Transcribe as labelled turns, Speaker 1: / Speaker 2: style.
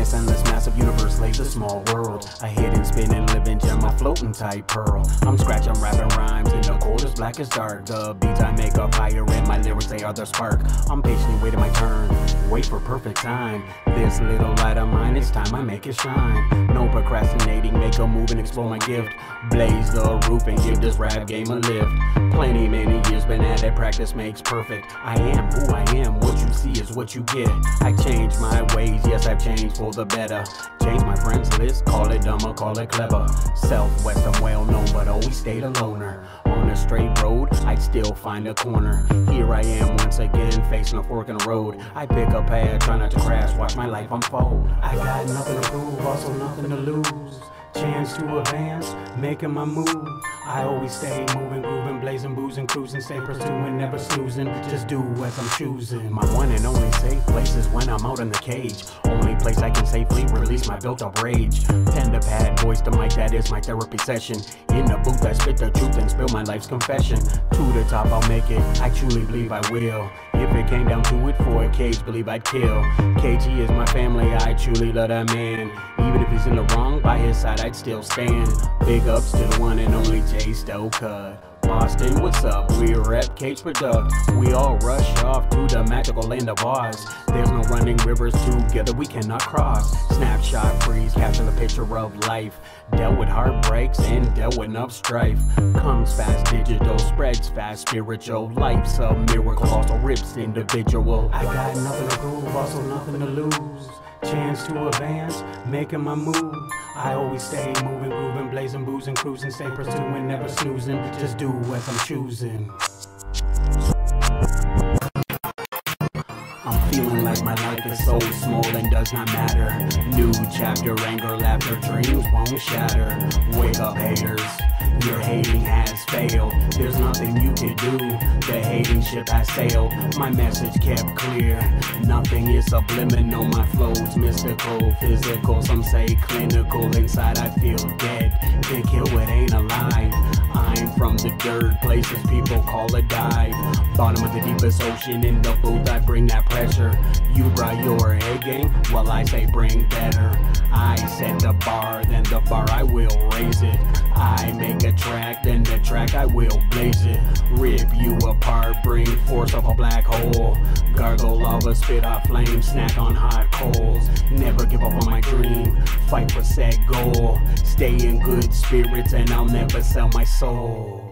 Speaker 1: this endless massive universe lays a small world. A hidden spinning living gem, a floating tight pearl. I'm scratching, rapping rhymes in the cold as black as dark. The beats I make are fire and my lyrics they are the spark. I'm patiently waiting my turn, wait for perfect time. This little light of mine, it's time I make it shine. No a move and explore my gift. Blaze the roof and give this rap game a lift. Plenty many years been at it, practice makes perfect. I am who I am, what you see is what you get. I change my ways, yes, I've changed for the better. Change my friends list, call it dumb or call it clever. Southwest, I'm well known, but always stayed a loner. On a straight road, I'd still find a corner. Here I am once again, facing a fork in the road. I pick a path, try not to crash, watch my life unfold. I got nothing to prove, also nothing to lose. Chance to advance, making my move. I always stay moving, grooving, blazing, boozing, cruising, stay pursuing, never snoozing. Just do as I'm choosing. My one and only safe place is when I'm out in the cage. Only place I can safely release my built up rage. Pen to pad, voice to mic, that is my therapy session. In the booth, I spit the truth and spill my life's confession. To the top, I'll make it. I truly believe I will. If it came down to it for a cage, believe I'd kill. KG is my family, I truly love that man. Even if he's in the wrong, by his side, I'd still stand. Big ups to the one and only Jay Stoker. Boston, what's up? We rep Cage Product. We all rush off to the magical land of Oz. There's no running rivers together we cannot cross. Snapshot freeze, capture the picture of life. Dealt with heartbreaks and dealt with enough strife. Comes fast digital, spreads fast spiritual. Life's a miracle, also rips individual. I got nothing to prove, also nothing to lose. Chance to advance, making my move. I always stay moving, grooving, blazing, boozing, cruising, stay pursuing, never snoozing. Just do as I'm choosing. My life is so small and does not matter. New chapter, anger, laughter, dreams won't shatter. Wake up, haters. Your hating has failed. There's nothing you can do. The hating ship has sailed. My message kept clear. Nothing is subliminal. My flow's mystical, physical. Some say clinical. Inside I feel dead. Can't kill the dirt, places people call a dive. Bottom of the deepest ocean in the booth, I bring that pressure. You brought your A game, well I say bring better. I set the bar, then the bar I will raise it. I make a track, then the track I will blaze it. Rip you apart, bring force of a black hole. Gargle lava, spit out flames, snack on hot coals. Never give up on my dream, fight for set goal. Stay in good spirits, and I'll never sell my soul.